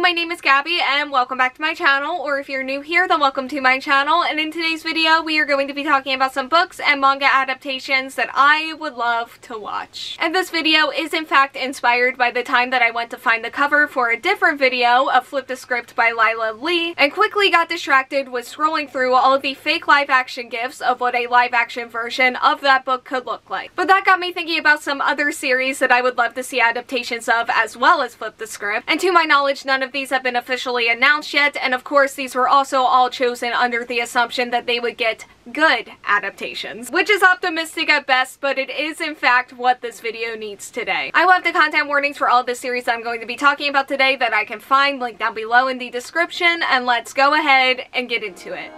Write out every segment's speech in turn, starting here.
my name is Gabby and welcome back to my channel, or if you're new here, then welcome to my channel, and in today's video, we are going to be talking about some books and manga adaptations that I would love to watch. And this video is in fact inspired by the time that I went to find the cover for a different video of Flip the Script by Lyla Lee, and quickly got distracted with scrolling through all of the fake live action gifs of what a live action version of that book could look like. But that got me thinking about some other series that I would love to see adaptations of as well as Flip the Script, and to my knowledge, none of these have been officially announced yet, and of course these were also all chosen under the assumption that they would get good adaptations, which is optimistic at best, but it is in fact what this video needs today. I will have the content warnings for all the series I'm going to be talking about today that I can find linked down below in the description, and let's go ahead and get into it.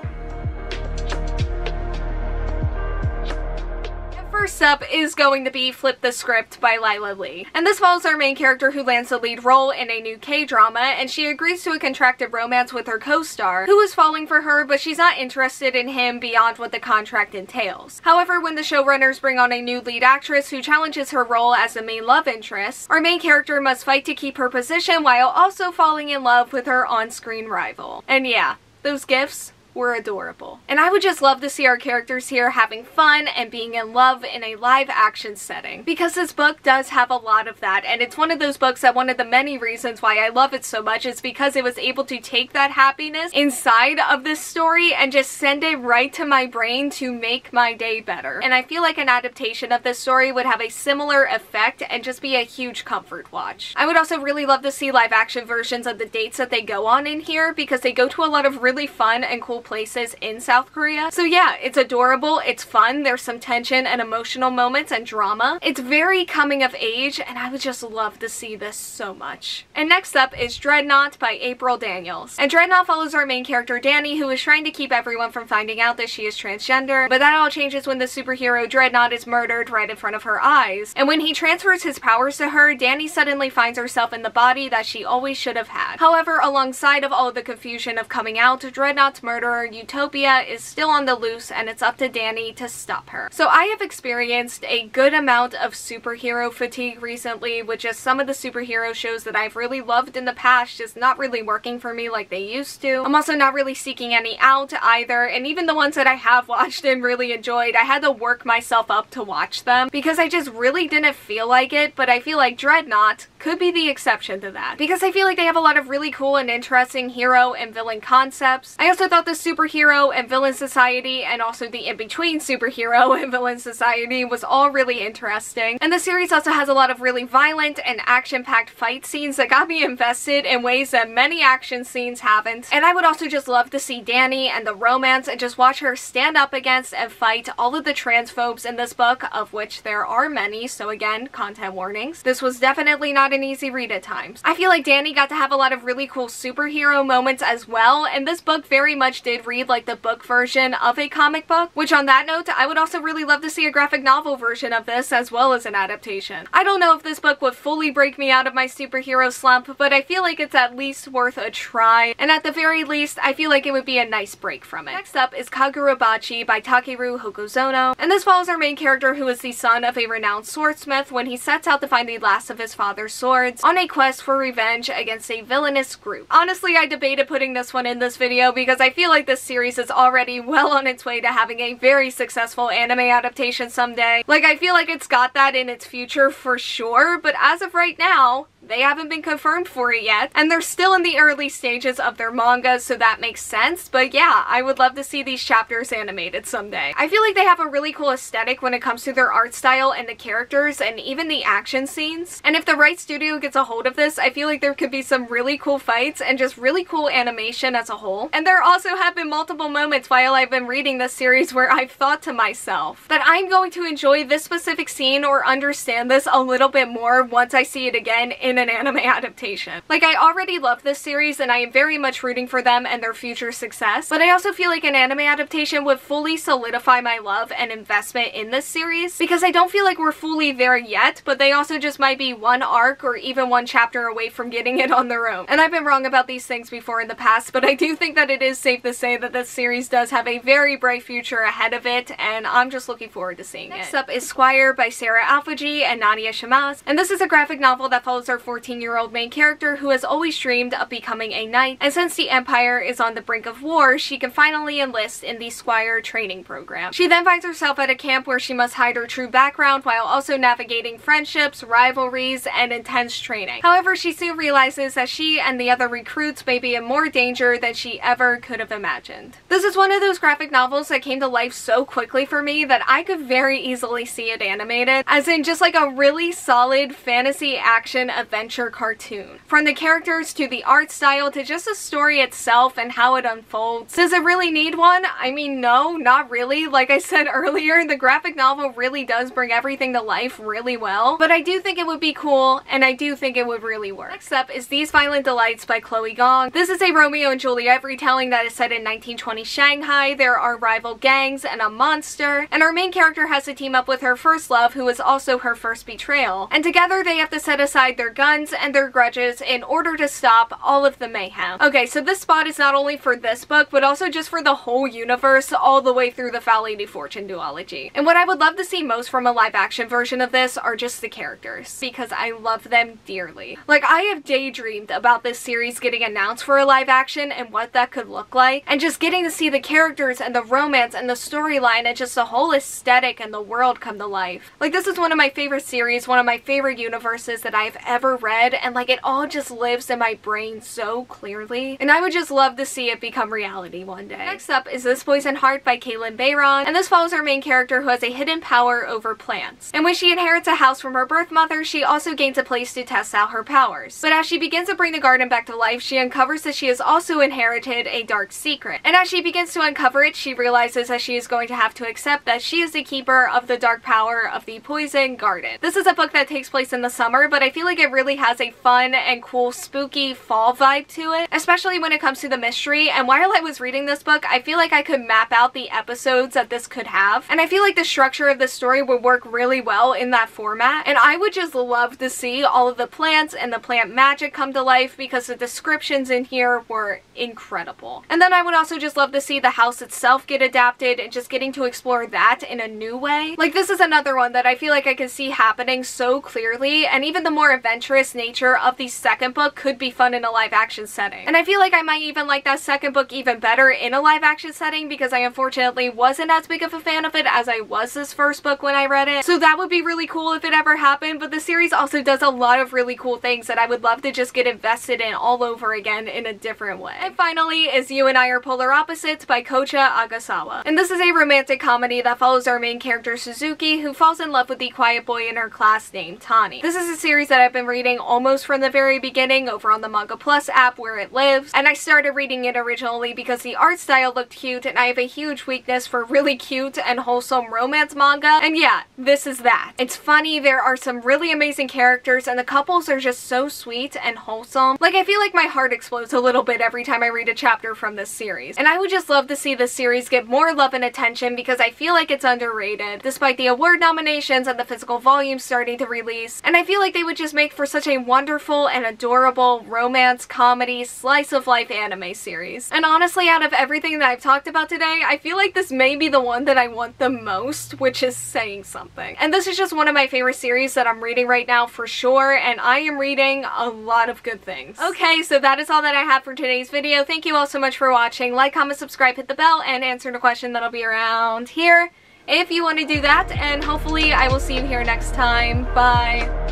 First up is going to be Flip the Script by Lyla Lee. And this follows our main character who lands the lead role in a new K-drama and she agrees to a contracted romance with her co-star who is falling for her but she's not interested in him beyond what the contract entails. However, when the showrunners bring on a new lead actress who challenges her role as the main love interest, our main character must fight to keep her position while also falling in love with her on-screen rival. And yeah, those gifs were adorable. And I would just love to see our characters here having fun and being in love in a live action setting because this book does have a lot of that and it's one of those books that one of the many reasons why I love it so much is because it was able to take that happiness inside of this story and just send it right to my brain to make my day better. And I feel like an adaptation of this story would have a similar effect and just be a huge comfort watch. I would also really love to see live action versions of the dates that they go on in here because they go to a lot of really fun and cool places in South Korea. So yeah, it's adorable, it's fun, there's some tension and emotional moments and drama. It's very coming of age and I would just love to see this so much. And next up is Dreadnought by April Daniels. And Dreadnought follows our main character Danny who is trying to keep everyone from finding out that she is transgender, but that all changes when the superhero Dreadnought is murdered right in front of her eyes. And when he transfers his powers to her, Danny suddenly finds herself in the body that she always should have had. However, alongside of all the confusion of coming out, Dreadnought's murder Utopia is still on the loose and it's up to Danny to stop her. So I have experienced a good amount of superhero fatigue recently which is some of the superhero shows that I've really loved in the past just not really working for me like they used to. I'm also not really seeking any out either and even the ones that I have watched and really enjoyed, I had to work myself up to watch them because I just really didn't feel like it but I feel like Dreadnought could be the exception to that because I feel like they have a lot of really cool and interesting hero and villain concepts. I also thought the superhero and villain society and also the in-between superhero and villain society was all really interesting. And the series also has a lot of really violent and action-packed fight scenes that got me invested in ways that many action scenes haven't. And I would also just love to see Danny and the romance and just watch her stand up against and fight all of the transphobes in this book, of which there are many, so again, content warnings. This was definitely not an easy read at times. I feel like Danny got to have a lot of really cool superhero moments as well, and this book very much did read like the book version of a comic book, which on that note, I would also really love to see a graphic novel version of this as well as an adaptation. I don't know if this book would fully break me out of my superhero slump, but I feel like it's at least worth a try, and at the very least, I feel like it would be a nice break from it. Next up is Kagurabachi by Takeru Hokazono, and this follows our main character who is the son of a renowned swordsmith when he sets out to find the last of his father's swords on a quest for revenge against a villainous group. Honestly, I debated putting this one in this video because I feel like this series is already well on its way to having a very successful anime adaptation someday. Like, I feel like it's got that in its future for sure, but as of right now, they haven't been confirmed for it yet, and they're still in the early stages of their manga, so that makes sense, but yeah, I would love to see these chapters animated someday. I feel like they have a really cool aesthetic when it comes to their art style and the characters and even the action scenes, and if the right studio gets a hold of this, I feel like there could be some really cool fights and just really cool animation as a whole. And there also have been multiple moments while I've been reading this series where I've thought to myself that I'm going to enjoy this specific scene or understand this a little bit more once I see it again in an anime adaptation. Like, I already love this series and I am very much rooting for them and their future success, but I also feel like an anime adaptation would fully solidify my love and investment in this series because I don't feel like we're fully there yet, but they also just might be one arc or even one chapter away from getting it on their own. And I've been wrong about these things before in the past, but I do think that it is safe to say that this series does have a very bright future ahead of it, and I'm just looking forward to seeing Next it. Next up is Squire by Sara Alfageeh and Nadia Shammas, and this is a graphic novel that follows our 14-year-old main character who has always dreamed of becoming a knight, and since the Empire is on the brink of war, she can finally enlist in the Squire training program. She then finds herself at a camp where she must hide her true background while also navigating friendships, rivalries, and intense training. However, she soon realizes that she and the other recruits may be in more danger than she ever could have imagined. This is one of those graphic novels that came to life so quickly for me that I could very easily see it animated, as in just like a really solid fantasy action adventure cartoon. From the characters to the art style to just the story itself and how it unfolds. Does it really need one? I mean, no, not really. Like I said earlier, the graphic novel really does bring everything to life really well, but I do think it would be cool and I do think it would really work. Next up is These Violent Delights by Chloe Gong. This is a Romeo and Juliet retelling that is set in 1920 Shanghai. There are rival gangs and a monster, and our main character has to team up with her first love, who is also her first betrayal. And together they have to set aside their guns and their grudges in order to stop all of the mayhem. Okay, so this spot is not only for this book, but also just for the whole universe all the way through the Foul Lady Fortune duology. And what I would love to see most from a live action version of this are just the characters, because I love them dearly. Like, I have daydreamed about this series getting announced for a live action and what that could look like, and just getting to see the characters and the romance and the storyline and just the whole aesthetic and the world come to life. Like, this is one of my favorite series, one of my favorite universes that I've ever read, and like, it all just lives in my brain so clearly, and I would just love to see it become reality one day. Next up is This Poison Heart by Kalynn Bayron, and this follows our main character who has a hidden power over plants. And when she inherits a house from her birth mother, she also gains a place to test out her powers. But as she begins to bring the garden back to life, she uncovers that she has also inherited a dark secret. And as she begins to uncover it, she realizes that she is going to have to accept that she is the keeper of the dark power of the poison garden. This is a book that takes place in the summer, but I feel like it really has a fun and cool spooky fall vibe to it, especially when it comes to the mystery. And while I was reading this book, I feel like I could map out the episodes that this could have. And I feel like the structure of the story would work really well in that format. And I would just love to see all of the plants and the plant magic come to life because the descriptions in here were incredible. And then I would also just love to see the house itself get adapted and just getting to explore that in a new way. Like this is another one that I feel like I can see happening so clearly and even the more adventurous nature of the second book could be fun in a live action setting. And I feel like I might even like that second book even better in a live action setting because I unfortunately wasn't as big of a fan of it as I was this first book when I read it. So that would be really cool if it ever happened, but the series also does a lot of really cool things that I would love to just get invested in all over again in a different way. And finally is You and I Are Polar Opposites by Kocha Agasawa. And this is a romantic comedy that follows our main character Suzuki who falls in love with the quiet boy in her class named Tani. This is a series that I've been reading almost from the very beginning over on the Manga Plus app where it lives and I started reading it originally because the art style looked cute and I have a huge weakness for really cute and wholesome romance manga and yeah, this is that. It's funny, there are some really amazing characters and the couples are just so sweet and wholesome. Like I feel like my heart explodes a little bit every time I read a chapter from this series. And I would just love to see this series get more love and attention because I feel like it's underrated despite the award nominations and the physical volumes starting to release. And I feel like they would just make for such a wonderful and adorable romance, comedy, slice of life anime series. And honestly, out of everything that I've talked about today, I feel like this may be the one that I want the most, which is saying something. And this is just one of my favorite series that I'm reading right now for sure, and I am reading a lot of good things. Okay, so that is all that I have for today's video. Thank you all so much for watching. Like, comment, subscribe, hit the bell, and answer the question that'll be around here if you want to do that, and hopefully I will see you here next time. Bye!